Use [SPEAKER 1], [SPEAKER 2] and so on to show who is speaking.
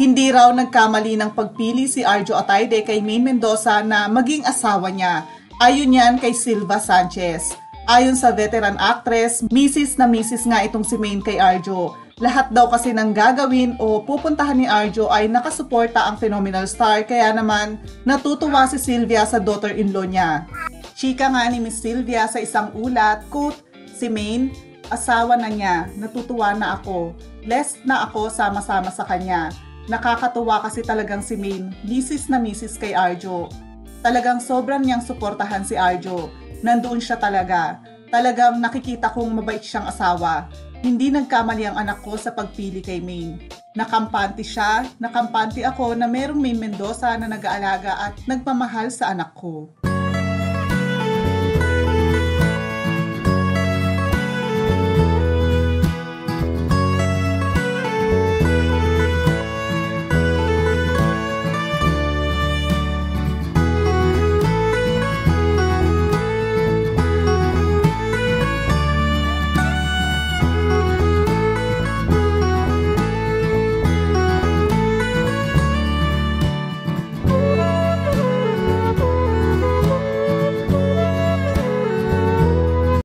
[SPEAKER 1] Hindi raw nagkamali ng pagpili si Arjo Atayde kay Maine Mendoza na maging asawa niya. Ayon yan kay Silva Sanchez. Ayon sa veteran actress, misis na misis nga itong si Maine kay Arjo. Lahat daw kasi ng gagawin o pupuntahan ni Arjo ay nakasuporta ang phenomenal star kaya naman natutuwa si Sylvia sa daughter-in-law niya. Chika nga ni Miss Sylvia sa isang ulat, quote, si Maine, asawa na niya, natutuwa na ako. Blessed na ako sama-sama sa kanya. Nakakatuwa kasi talagang si Maine, misis na misis kay Arjo. Talagang sobrang niyang suportahan si Arjo. Nandoon siya talaga. Talagang nakikita kong mabait siyang asawa. Hindi nagkamali ang anak ko sa pagpili kay Maine. Nakampante siya, nakampante ako na merong Maine Mendoza na nag-aalaga at nagmamahal sa anak ko.